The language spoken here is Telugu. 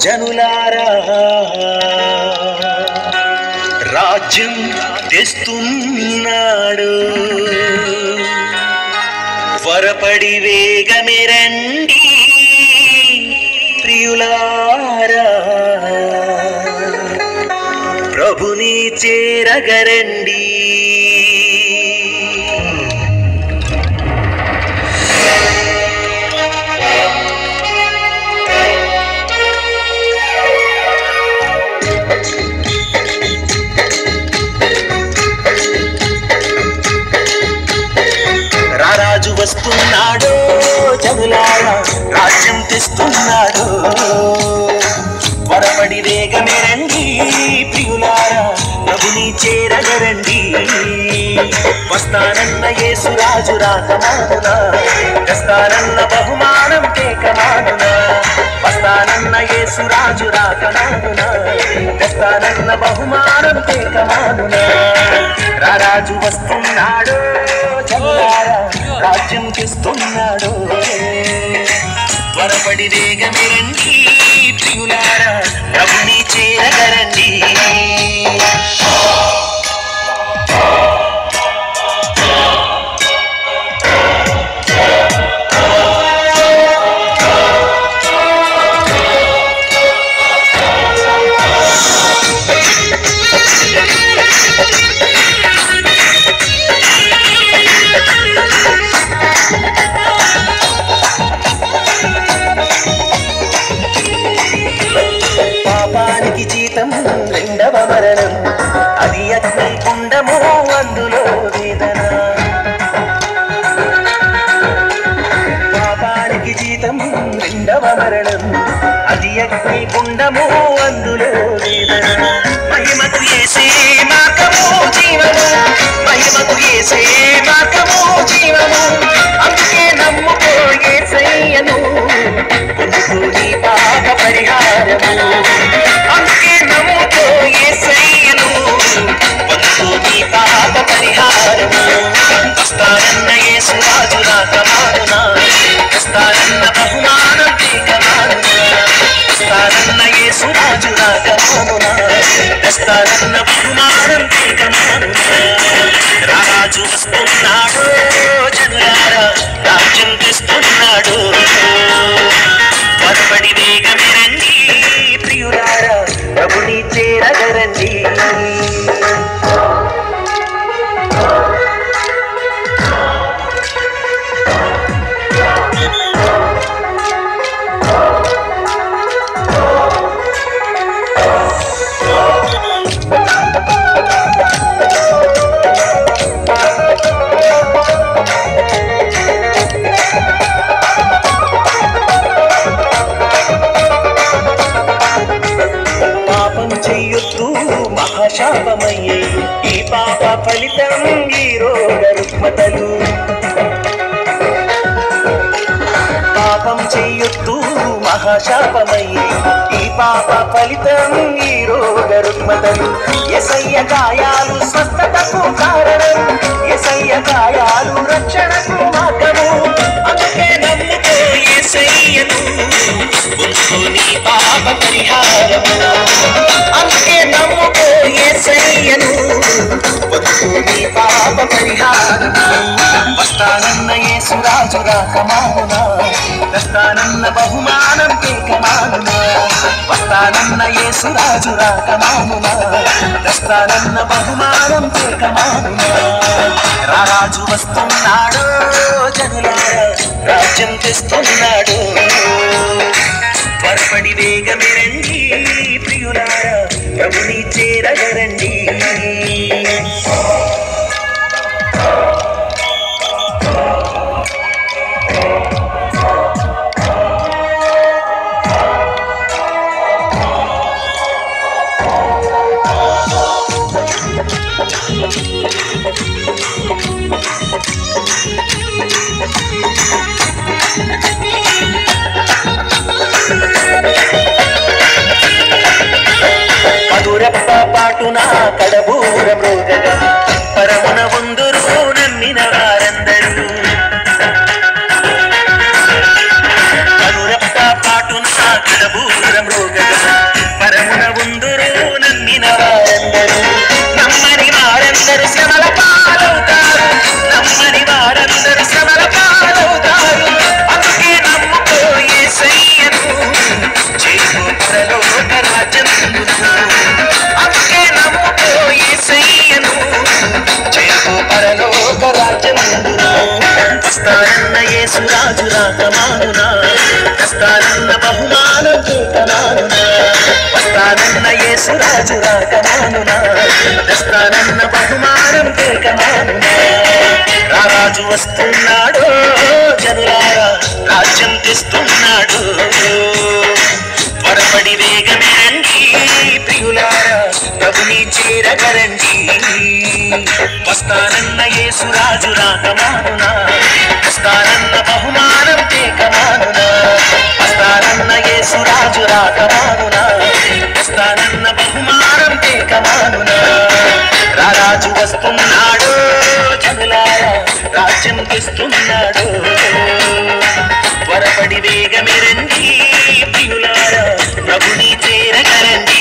జనులారా. రాజ్యం తెస్తున్నాడు. త్వరపడి వేగమిరండి ప్రియులారా. ప్రభుని చేరగరండి. రాజ్యం తెస్తున్నాడు త్వరపడి వేగమే రండి ప్రియులారా ప్రభుని చేరగరండి. వస్తానన్న యేసురాజు రాకమానునా వస్తానన్న బహుమానం కేకమానునా వస్తానన్న యేసురాజు రాకమానునా వస్తానన్న బహుమానం కేకమానునా. రారాజు వస్తున్నాడు రాజ్యం చేస్తున్నాడు. త్వరపడి వేగమిరండి ప్రియులారా ప్రభుని చేరగరండి. మరణం అది అగ్ని కుండము అందులో వేదన. పాపానికి జీతం రెండవ మరణం. అది అగ్ని కుండము అందులో వేదన. మహిమకు ఏసే మాకము జీవము. మహిమకు ఏసే మాకము జీవము. వస్తానన్న చిన్న కుమారం రాజు వస్తున్నా ఫలితం ఈ రోగ రుగ్మతలు పాపం చెయ్యొద్దు మహాశాపమై ఈ పాప ఫలితం ఈ రోగ రుగ్మతలు ఎసయ్య గాయాలు స్వస్థతకు కారణం ఎసయ్య గాయాలు రక్షణకు మార్గము ఎసయ్యను పొందుకో నీ పాప పరిహారము అందుకే నమ్ముకో ఎసయ్యను పొందుకో నీ పాప పరిహారము వస్తానన్న యేసురాజు రాకమానునా వస్తానన్న బహుమానం కేకమానునా వస్తానన్న ఏసురాజురా రాకమానునా వస్తానన్న బహుమానం కేకమానునా రారాజు వస్తున్నాడు జనులారా. రాజ్యం తెస్తున్నాడు త్వరపడి వేగమే రండి ప్రియులారా ప్రభుని చేరగరండి అందరు సమర పాలవుతారు అందుకే నమ్ముకో ఏసయ్యను చేసు పరలోక రాజ్యం అందుకే నమ్ముకో ఏసయ్యను చేసు రాజు రాకమానునా వస్తారన్న బహుమానం చేతనానునా వస్తానన్న యేసురాజు రాకమానునా. వస్తానన్న బహుమానం కేకమానునా. రారాజు వస్తున్నాడు జనులారా రాజ్యం తెస్తున్నాడు. త్వరపడి వేగమే రండి ప్రియులారా ప్రభుని చేరగరండి వస్తానన్న యేసురాజు రాకమానునా. వస్తానన్న బహుమానం రాజ్యం తెస్తున్నాడు. త్వరపడి వేగమిరండి ప్రియులారా ప్రభుని చేరగరండి